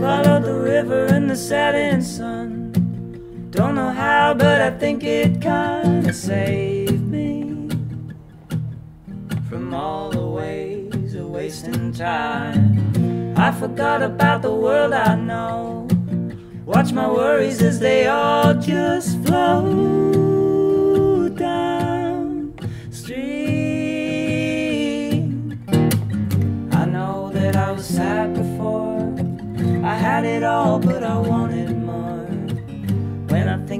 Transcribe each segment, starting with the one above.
Followed the river in the setting sun. Don't know how, but I think it kinda saved me from all the ways of wasting time. I forgot about the world I know. Watch my worries as they all just flow down stream. I know that I was sad before. I had it all, but I I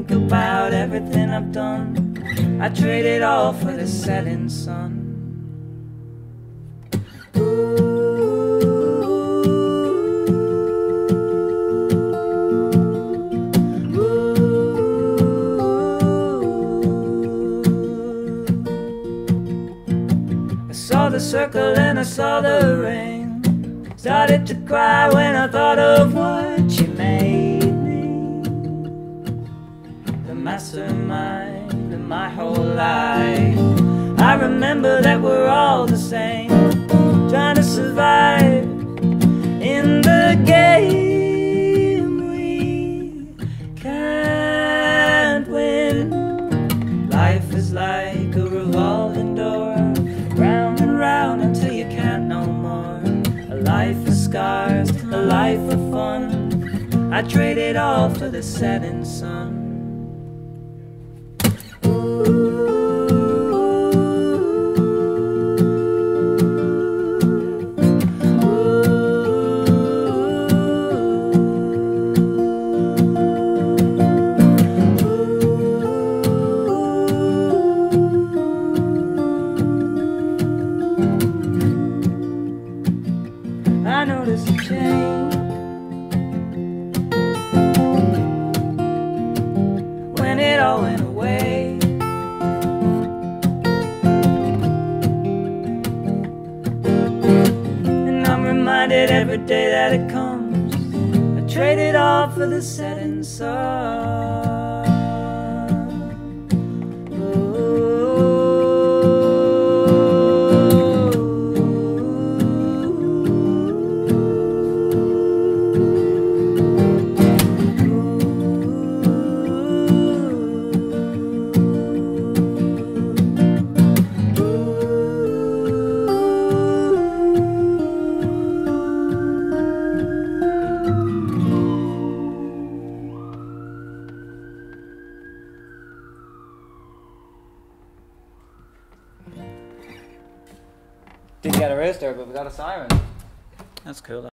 think about everything I've done, I trade it all for the setting sun. I saw the circle and I saw the ring. Started to cry when I thought of what you made mastermind of my whole life. I remember that we're all the same, trying to survive in the game we can't win. Life is like a revolving door, round and round until you can't no more. A life of scars, a life of fun. I trade it all for the setting sun. I noticed a change I'm reminded every day that it comes. I trade it all for the setting sun. Didn't get a rooster, but we got a siren. That's cool.